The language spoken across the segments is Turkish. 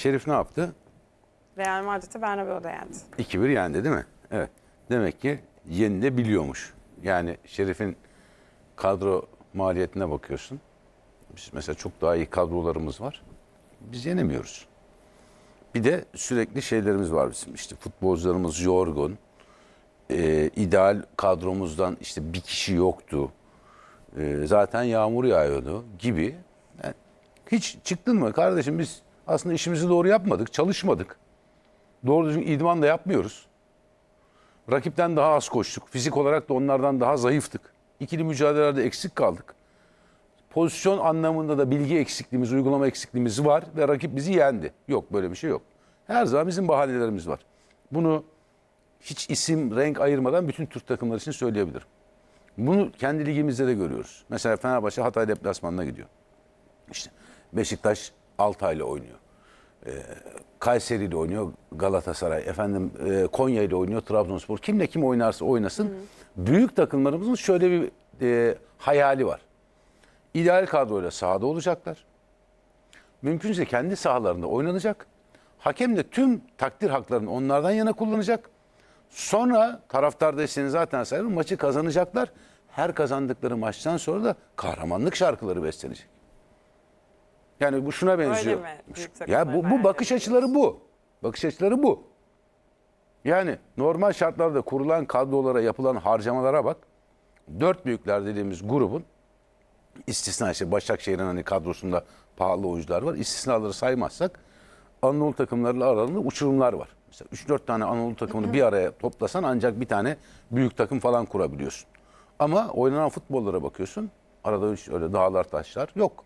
Şerif ne yaptı? Real Madrid'i Bernabeu'da yendi. 2-1 yendi değil mi? Evet. Demek ki yeni de biliyormuş. Yani Şerif'in kadro maliyetine bakıyorsun. Biz mesela çok daha iyi kadrolarımız var. Biz yenemiyoruz. Bir de sürekli şeylerimiz var bizim. İşte futbolcularımız yorgun. Ee, ideal kadromuzdan işte bir kişi yoktu. Ee, zaten yağmur yağıyordu gibi. Yani hiç çıktın mı kardeşim biz aslında işimizi doğru yapmadık, çalışmadık. Doğru düzgün idman da yapmıyoruz. Rakipten daha az koştuk. Fizik olarak da onlardan daha zayıftık. İkili mücadelelerde eksik kaldık. Pozisyon anlamında da bilgi eksikliğimiz, uygulama eksikliğimiz var ve rakip bizi yendi. Yok böyle bir şey yok. Her zaman bizim bahanelerimiz var. Bunu hiç isim, renk ayırmadan bütün Türk takımları için söyleyebilirim. Bunu kendi ligimizde de görüyoruz. Mesela Fenerbahçe Hatay deplasmanına gidiyor. İşte Beşiktaş Altay'la oynuyor. Ee, Kayseri ile oynuyor Galatasaray. Efendim e, Konya ile oynuyor Trabzonspor. Kimle kim oynarsa oynasın. Büyük takımlarımızın şöyle bir e, hayali var. İdeal kadroyla sahada olacaklar. Mümkünse kendi sahalarında oynanacak. Hakem de tüm takdir haklarını onlardan yana kullanacak. Sonra taraftar desteğini zaten sayarım maçı kazanacaklar. Her kazandıkları maçtan sonra da kahramanlık şarkıları beslenecek. Yani bu şuna benziyor. mi? Büyük Ya bu, bu bakış açıları bu. Bakış açıları bu. Yani normal şartlarda kurulan kadrolara yapılan harcamalara bak. Dört büyükler dediğimiz grubun istisna işte Başakşehir'in hani kadrosunda pahalı oyuncular var. İstisnaları saymazsak Anadolu takımlarıyla aralarında uçurumlar var. Mesela 3-4 tane Anadolu takımını bir araya toplasan ancak bir tane büyük takım falan kurabiliyorsun. Ama oynanan futbollara bakıyorsun. Arada hiç öyle dağlar taşlar yok.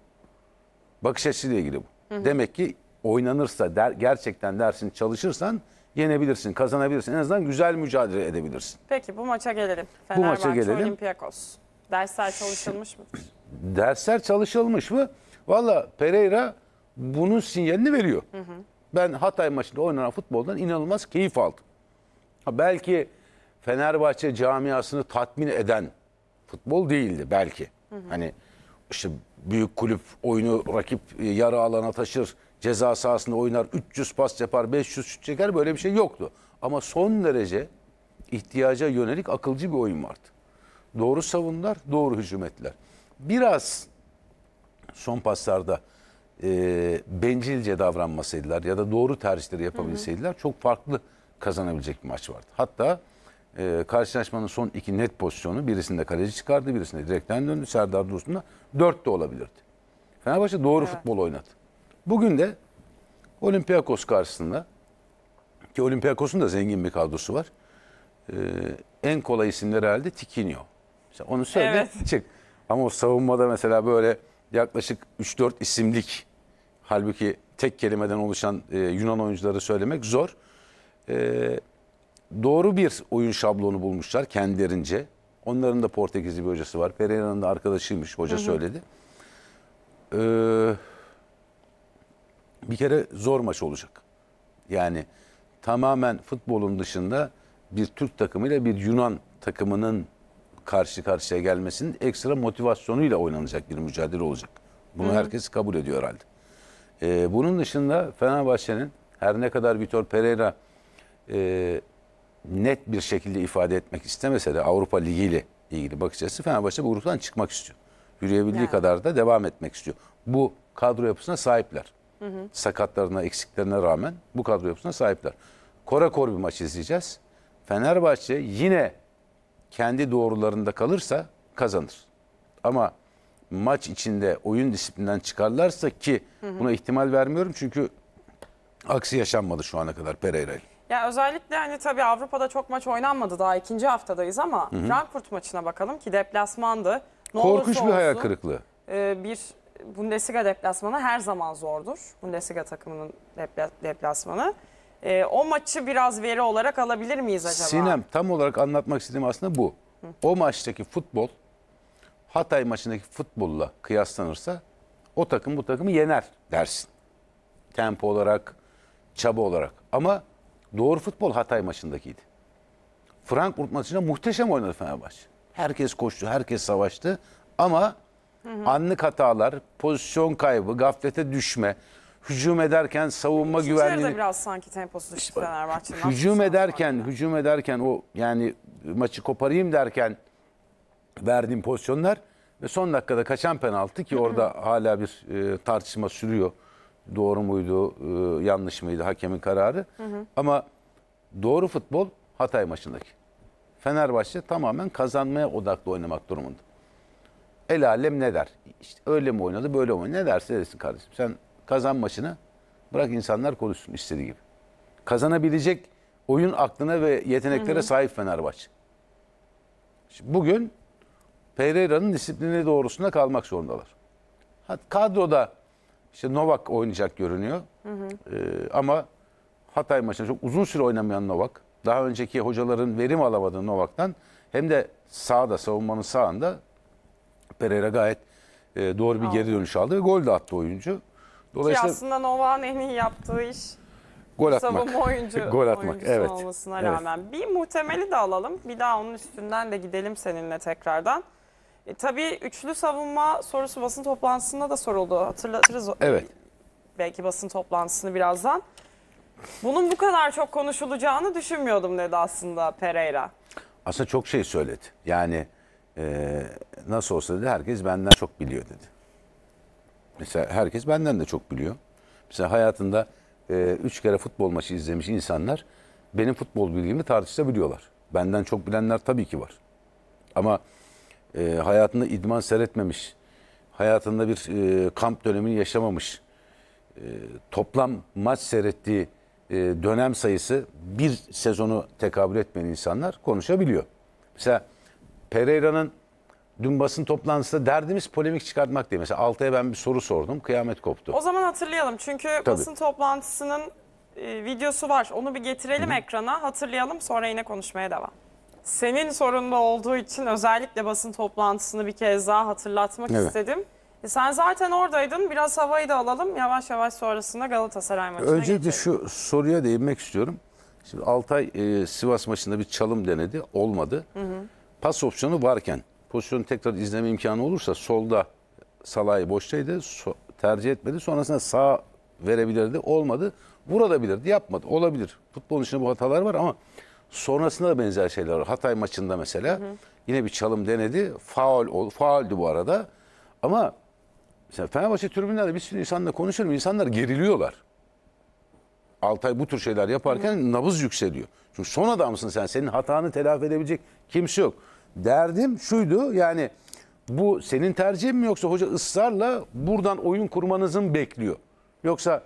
Bakış açısıyla ilgili bu. Demek ki oynanırsa der, gerçekten dersin çalışırsan yenebilirsin, kazanabilirsin. En azından güzel mücadele edebilirsin. Peki bu maça gelelim. Bu maça Fenerbahçe gelelim. Olympiakos. Dersler çalışılmış mıdır? Dersler çalışılmış mı? Valla Pereira bunun sinyalini veriyor. Ben Hatay maçında oynanan futboldan inanılmaz keyif aldım. Ha, belki Fenerbahçe camiasını tatmin eden futbol değildi belki. Hani işte büyük kulüp oyunu rakip e, yarı alana taşır, ceza sahasında oynar, 300 pas yapar, 500 şut çeker böyle bir şey yoktu. Ama son derece ihtiyaca yönelik akılcı bir oyun vardı. Doğru savundular, doğru hücum ettiler. Biraz son paslarda e, bencilce davranmasaydılar ya da doğru tercihleri yapabilseydiler çok farklı kazanabilecek bir maç vardı. Hatta e, karşılaşmanın son iki net pozisyonu birisinde kaleci çıkardı, birisinde direkten döndü. Serdar Dursun'da dört de olabilirdi. Fenerbahçe doğru futbol oynadı. Bugün de Olympiakos karşısında ki Olympiakos'un da zengin bir kadrosu var. Ee, en kolay isimler herhalde Tikinho. Mesela onu söyle Evet. çık. Ama o savunmada mesela böyle yaklaşık 3-4 isimlik halbuki tek kelimeden oluşan e, Yunan oyuncuları söylemek zor. Ee, doğru bir oyun şablonu bulmuşlar kendilerince. Onların da Portekizli bir hocası var. Pereira'nın da arkadaşıymış hoca söyledi. Ee, bir kere zor maç olacak. Yani tamamen futbolun dışında bir Türk takımıyla bir Yunan takımının karşı karşıya gelmesinin ekstra motivasyonuyla oynanacak bir mücadele olacak. Bunu herkes kabul ediyor herhalde. Ee, bunun dışında Fenerbahçe'nin her ne kadar Vitor Pereira e, net bir şekilde ifade etmek istemese de Avrupa Ligi ile ilgili bakış açısı Fenerbahçe bu gruptan çıkmak istiyor. Yürüyebildiği Yani. kadar da devam etmek istiyor. Bu kadro yapısına sahipler. Sakatlarına, eksiklerine rağmen bu kadro yapısına sahipler. Kora kor bir maç izleyeceğiz. Fenerbahçe yine kendi doğrularında kalırsa kazanır. Ama maç içinde oyun disiplinden çıkarlarsa ki buna ihtimal vermiyorum çünkü aksi yaşanmadı şu ana kadar Pereira ile. Ya özellikle hani tabii Avrupa'da çok maç oynanmadı daha ikinci haftadayız ama Frankfurt maçına bakalım ki deplasmandı. Ne Korkunç bir hayal kırıklığı. e, bir Bundesliga deplasmanı her zaman zordur. Bundesliga takımının depla- deplasmanı. E, o maçı biraz veri olarak alabilir miyiz acaba? Sinem tam olarak anlatmak istediğim aslında bu. O maçtaki futbol Hatay maçındaki futbolla kıyaslanırsa o takım bu takımı yener dersin. Tempo olarak, çaba olarak. Ama doğru futbol Hatay maçındakiydi. Frankfurt maçında muhteşem oynadı Fenerbahçe. Herkes koştu, herkes savaştı ama anlık hatalar, pozisyon kaybı, gaflete düşme, hücum ederken savunma İkinci yarıda güvenliğini biraz sanki temposu düştü Fenerbahçe'nin. hücum ederken aslında. hücum ederken o yani maçı koparayım derken verdiğim pozisyonlar ve son dakikada kaçan penaltı ki orada hala bir e, tartışma sürüyor. Doğru muydu, e, yanlış mıydı hakemin kararı. Ama doğru futbol Hatay maçındaki. Fenerbahçe tamamen kazanmaya odaklı oynamak durumunda. El alem ne der? İşte öyle mi oynadı, böyle mi oynadı? Ne derse desin kardeşim. Sen kazan maçını, bırak insanlar konuşsun istediği gibi. Kazanabilecek oyun aklına ve yeteneklere sahip Fenerbahçe. Şimdi bugün Pereira'nın disiplini doğrusunda kalmak zorundalar. Kadroda işte Novak oynayacak görünüyor. Ee, ama Hatay maçında çok uzun süre oynamayan Novak, daha önceki hocaların verim alamadığı Novak'tan hem de sağda, savunmanın sağında Pereira gayet e, doğru bir geri dönüş aldı ve gol de attı oyuncu. Ki Dolayısıyla aslında Novak'ın en iyi yaptığı iş gol atmak. savunma oyuncu gol atmak. Evet. olmasına Evet. rağmen. Bir muhtemeli de alalım. Bir daha onun üstünden de gidelim seninle tekrardan. E, tabii üçlü savunma sorusu basın toplantısında da soruldu. Hatırlatırız Evet. belki basın toplantısını birazdan. Bunun bu kadar çok konuşulacağını düşünmüyordum dedi aslında Pereira. Aslında çok şey söyledi. Yani e, nasıl olsa dedi herkes benden çok biliyor dedi. Mesela herkes benden de çok biliyor. Mesela hayatında e, üç kere futbol maçı izlemiş insanlar benim futbol bilgimi tartışabiliyorlar. Benden çok bilenler tabii ki var. Ama e, hayatında idman seyretmemiş, hayatında bir e, kamp dönemini yaşamamış, e, toplam maç seyrettiği e, dönem sayısı bir sezonu tekabül etmeyen insanlar konuşabiliyor. Mesela Pereira'nın dün basın toplantısında derdimiz polemik çıkartmak diye. Mesela Altay'a ben bir soru sordum, kıyamet koptu. O zaman hatırlayalım çünkü basın toplantısının e, videosu var. Onu bir getirelim ekrana hatırlayalım sonra yine konuşmaya devam. Senin sorunda olduğu için özellikle basın toplantısını bir kez daha hatırlatmak Evet. istedim. E sen zaten oradaydın. Biraz havayı da alalım. Yavaş yavaş sonrasında Galatasaray maçına Öncelikle geçelim. şu soruya değinmek istiyorum. Şimdi Altay e, Sivas maçında bir çalım denedi. Olmadı. Pas opsiyonu varken pozisyonu tekrar izleme imkanı olursa solda Salah'ı boştaydı. so- tercih etmedi. Sonrasında sağ verebilirdi. Olmadı. Vurabilirdi. Yapmadı. Olabilir. Futbolun içinde bu hatalar var ama sonrasında da benzer şeyler var. Hatay maçında mesela yine bir çalım denedi. Faul ol, fauldü bu arada. Ama mesela Fenerbahçe tribünlerde bir sürü insanla konuşuyorum. İnsanlar geriliyorlar. Altay bu tür şeyler yaparken nabız yükseliyor. Çünkü son adamsın sen. Senin hatanı telafi edebilecek kimse yok. Derdim şuydu yani bu senin tercihin mi yoksa hoca ısrarla buradan oyun kurmanızın bekliyor. Yoksa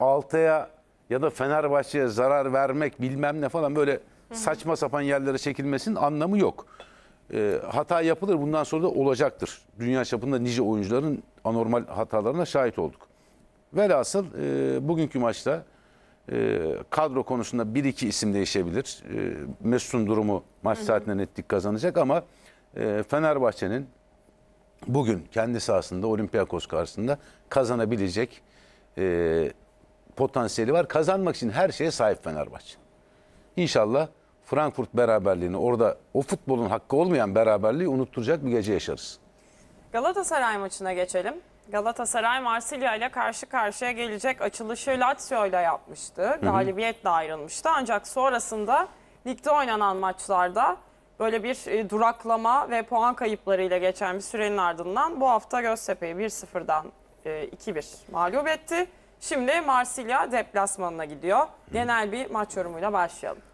Altay'a ya da Fenerbahçe'ye zarar vermek bilmem ne falan böyle saçma sapan yerlere çekilmesinin anlamı yok. Ee, hata yapılır bundan sonra da olacaktır. Dünya çapında nice oyuncuların anormal hatalarına şahit olduk. Velhasıl e, bugünkü maçta e, kadro konusunda bir iki isim değişebilir. E, Mesut'un durumu maç saatinde netlik kazanacak ama e, Fenerbahçe'nin bugün kendi sahasında Olympiakos karşısında kazanabilecek e, potansiyeli var. Kazanmak için her şeye sahip Fenerbahçe. İnşallah Frankfurt beraberliğini orada o futbolun hakkı olmayan beraberliği unutturacak bir gece yaşarız. Galatasaray maçına geçelim. Galatasaray Marsilya ile karşı karşıya gelecek açılışı Lazio ile yapmıştı. Galibiyetle ayrılmıştı. Ancak sonrasında ligde oynanan maçlarda böyle bir e, duraklama ve puan kayıplarıyla geçen bir sürenin ardından bu hafta Göztepe'yi 1-0'dan e, 2-1 mağlup etti. Şimdi Marsilya deplasmanına gidiyor. Genel bir maç yorumuyla başlayalım.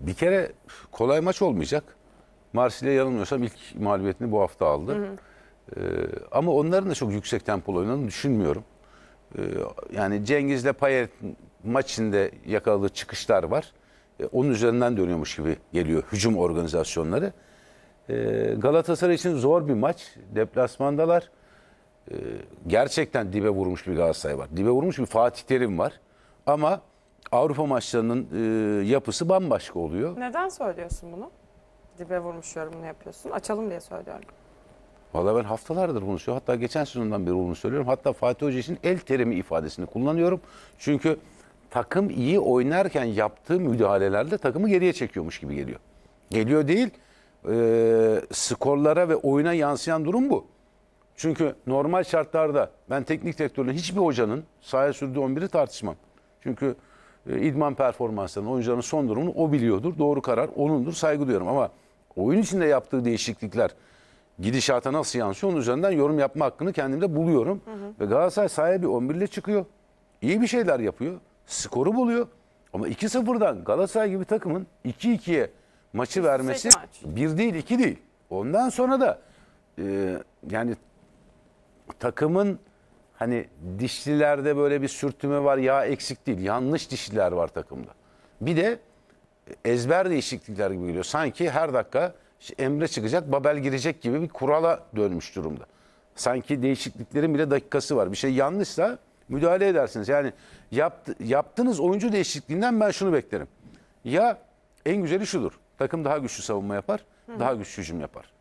Bir kere kolay maç olmayacak. Marsilya yanılmıyorsam ilk mağlubiyetini bu hafta aldı. Ee, ama onların da çok yüksek tempolu oynadığını düşünmüyorum. Ee, yani Cengiz'le Payet maç içinde yakaladığı çıkışlar var. Ee, onun üzerinden dönüyormuş gibi geliyor hücum organizasyonları. Ee, Galatasaray için zor bir maç. Deplasmandalar. Ee, gerçekten dibe vurmuş bir Galatasaray var. Dibe vurmuş bir Fatih Terim var. Ama Avrupa maçlarının e, yapısı bambaşka oluyor. Neden söylüyorsun bunu? Dibe vurmuş yorumunu yapıyorsun. Açalım diye söylüyorum. Vallahi ben haftalardır bunu söylüyorum. Hatta geçen sezondan beri bunu söylüyorum. Hatta Fatih Hoca için el terimi ifadesini kullanıyorum. Çünkü takım iyi oynarken yaptığı müdahalelerle takımı geriye çekiyormuş gibi geliyor. Geliyor değil, e, skorlara ve oyuna yansıyan durum bu. Çünkü normal şartlarda ben teknik direktörün hiçbir hocanın sahaya sürdüğü 11'i tartışmam. Çünkü idman performanslarının, oyuncuların son durumunu o biliyordur. Doğru karar onundur. Saygı duyuyorum ama oyun içinde yaptığı değişiklikler gidişata nasıl yansıyor onun üzerinden yorum yapma hakkını kendimde buluyorum. Ve Galatasaray sahaya bir 11 ile çıkıyor. İyi bir şeyler yapıyor. Skoru buluyor. Ama 2-0'dan Galatasaray gibi takımın 2-2'ye maçı vermesi maç. bir değil iki değil. Ondan sonra da e, yani takımın hani dişlilerde böyle bir sürtünme var ya eksik değil. Yanlış dişliler var takımda. Bir de ezber değişiklikler gibi geliyor. Sanki her dakika işte Emre çıkacak, Babel girecek gibi bir kurala dönmüş durumda. Sanki değişikliklerin bile dakikası var. Bir şey yanlışsa müdahale edersiniz. Yani yaptı, yaptığınız oyuncu değişikliğinden ben şunu beklerim. Ya en güzeli şudur. Takım daha güçlü savunma yapar, daha güçlü hücum yapar.